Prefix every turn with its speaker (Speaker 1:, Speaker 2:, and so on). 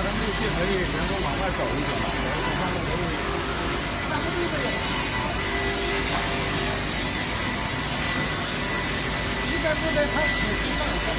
Speaker 1: 那路线可以能够往外走一走，走三百多米。一百步在它五十米半。